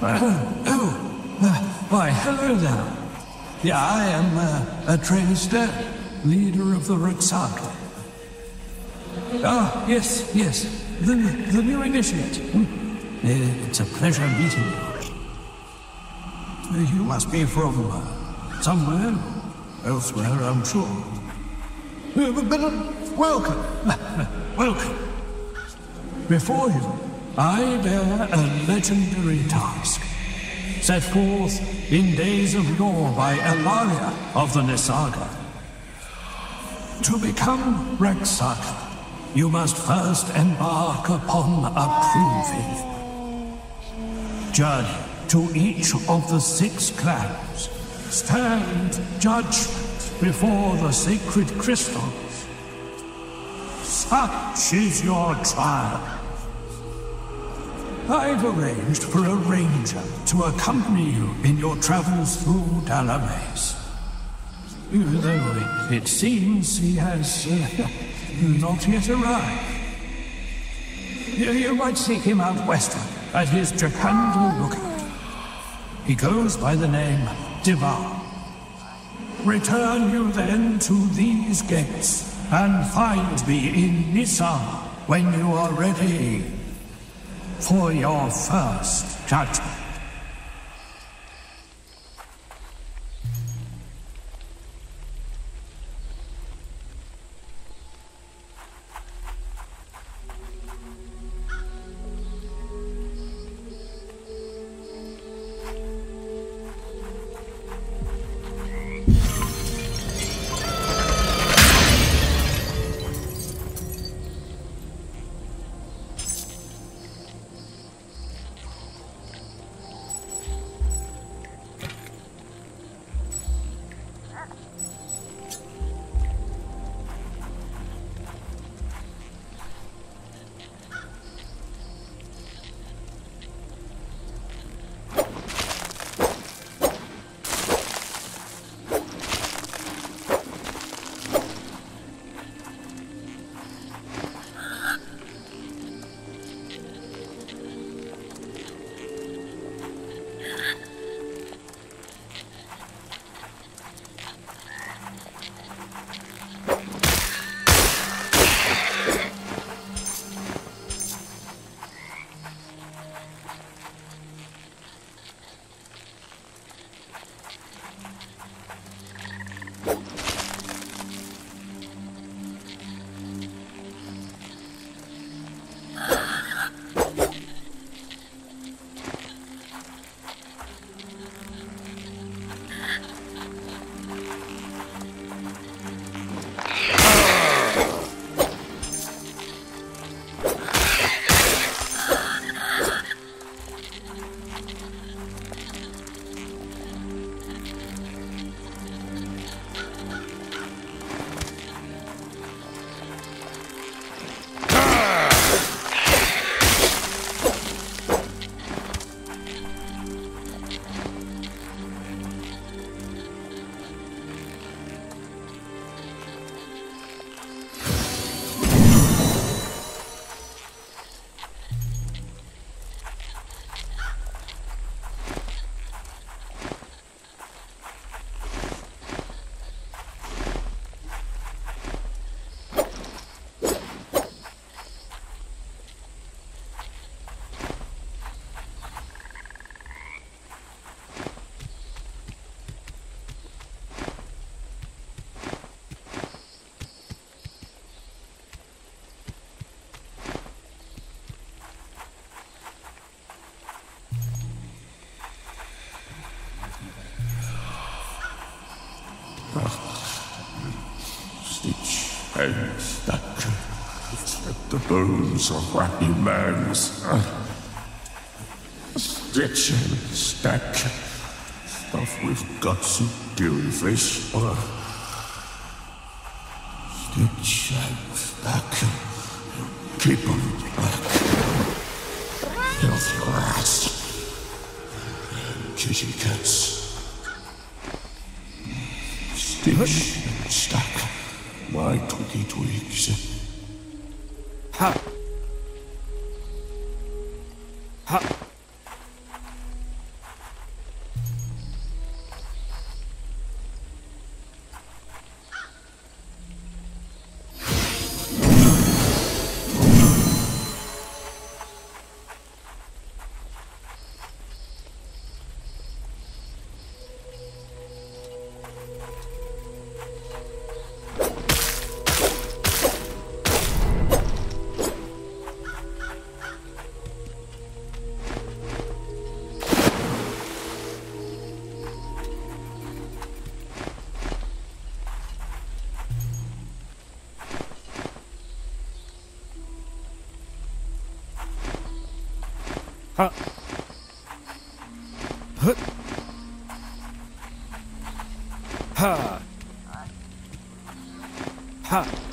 Why, hello there. Yeah, I am uh, Atreus Stern, leader of the Ruxaka. Ah, yes, yes, the, the new initiate. Hmm. Eh, It's a pleasure meeting you. You must be from uh, somewhere, elsewhere, I'm sure. But, but, uh, welcome, welcome. Before you, I bear a legendary task, set forth in days of yore by Elaria of the Nisaga. To become Rexaka, you must first embark upon a proving journey to each of the six clans. Stand judgment before the sacred crystals. Such is your trial. I've arranged for a ranger to accompany you in your travels through Dalames. Though it, seems he has uh, not yet arrived. You, you might seek him out westward at his Jacandu lookout. He goes by the name Divar. Return you then to these gates and find me in Nissa when you are ready for your first judgment. Stitch and Stack. The bones of happy man's. Stitch and Stack. Stuff with guts and dairy fish. Stitch and Stack. Keep 'em Stitch Ha! Hut! Ha! Ha! Hut!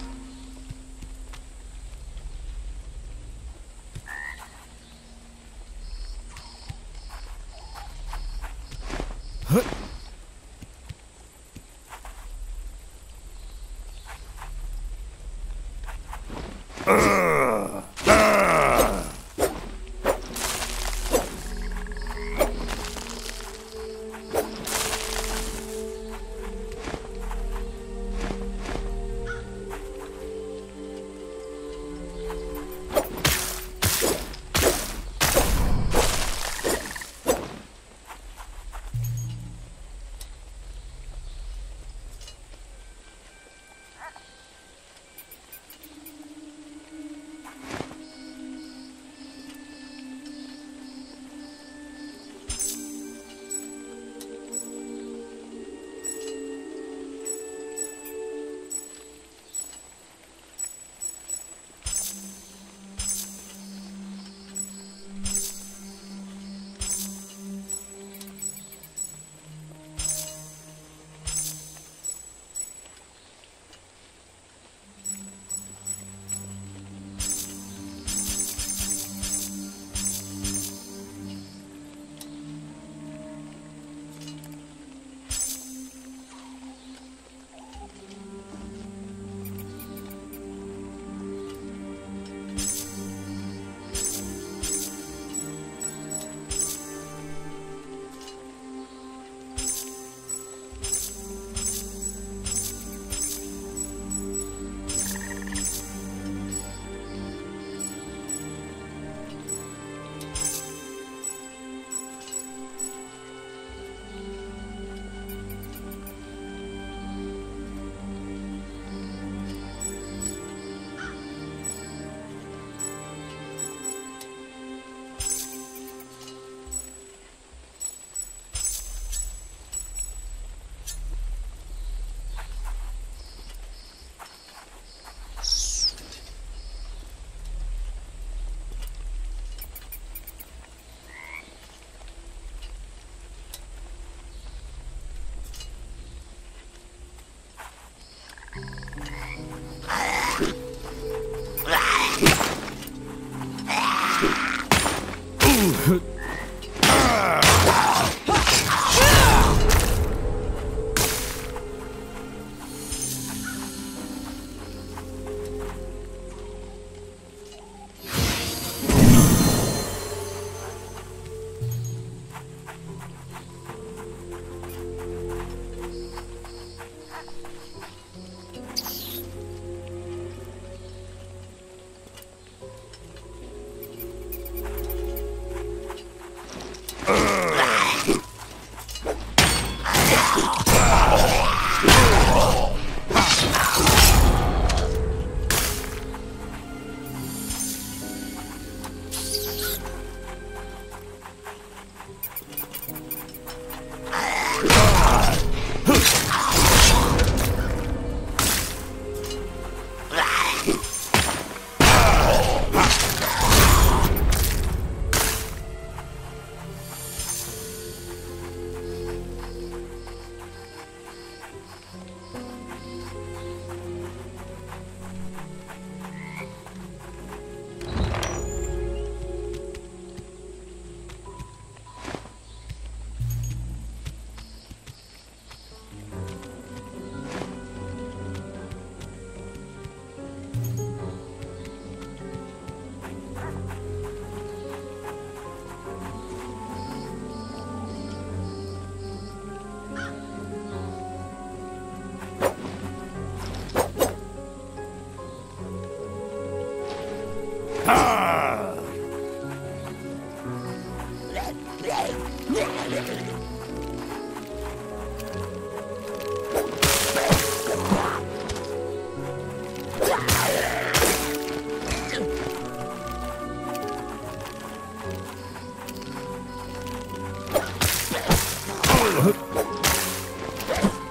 Ha!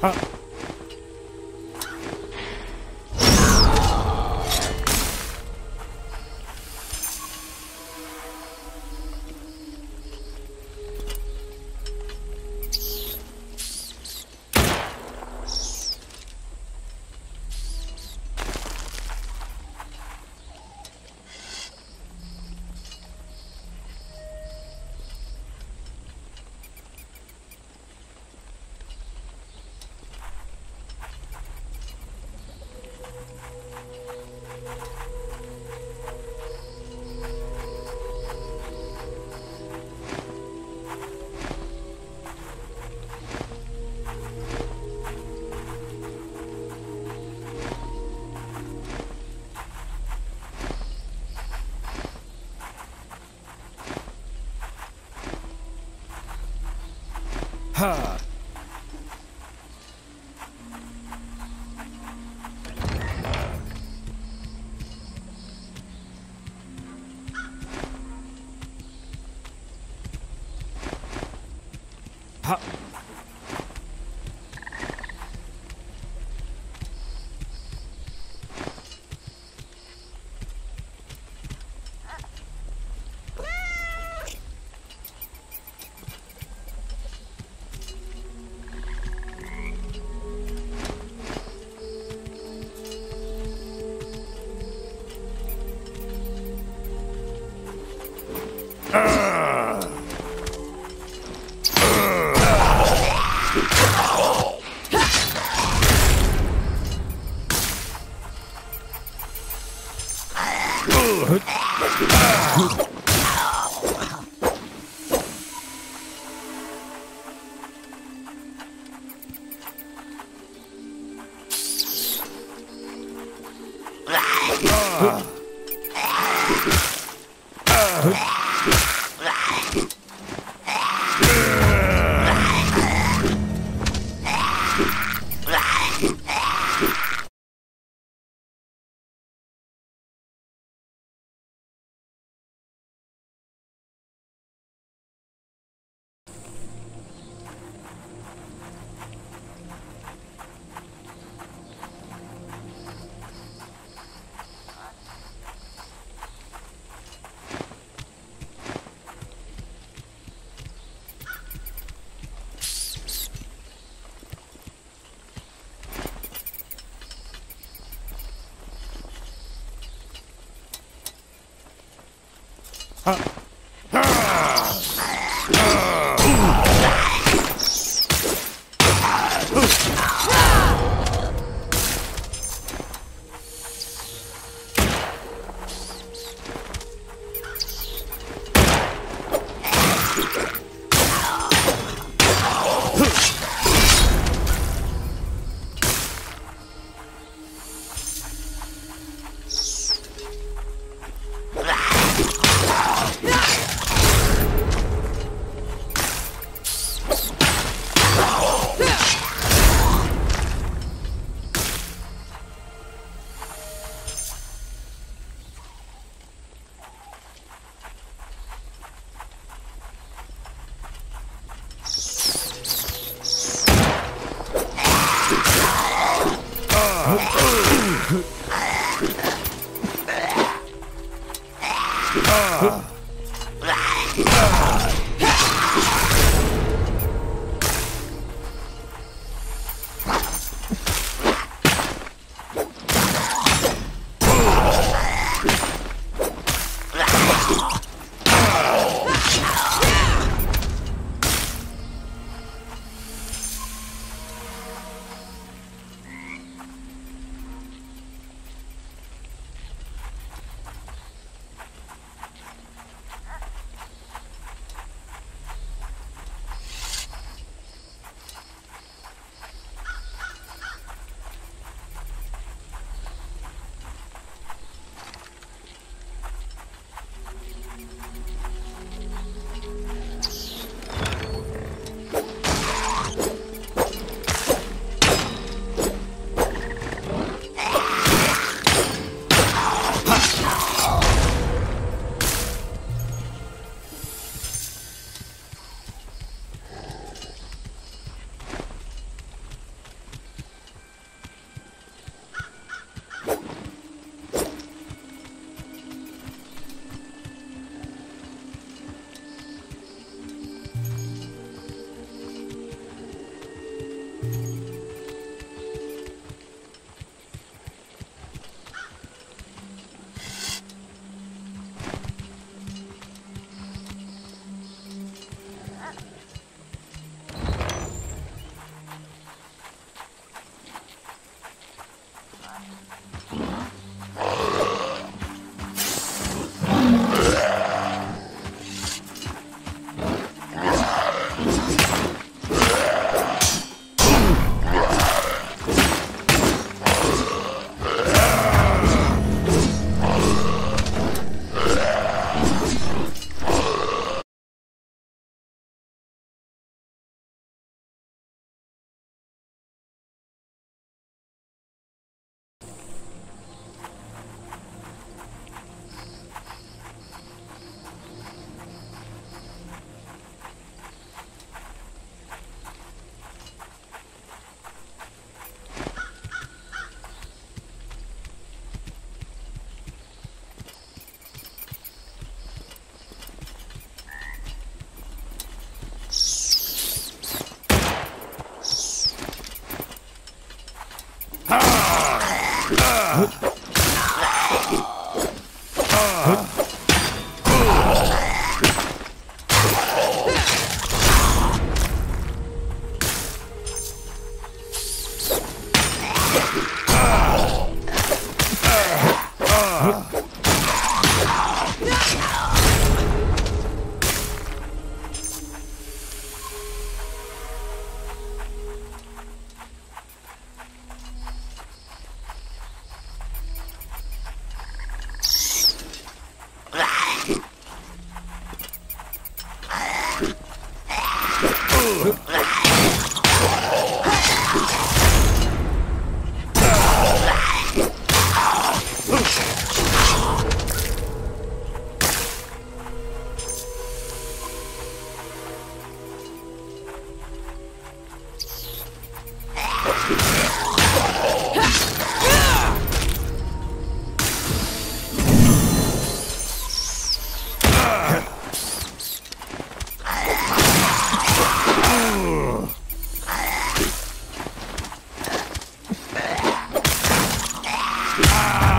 Ha! Ha! Huh? Ah!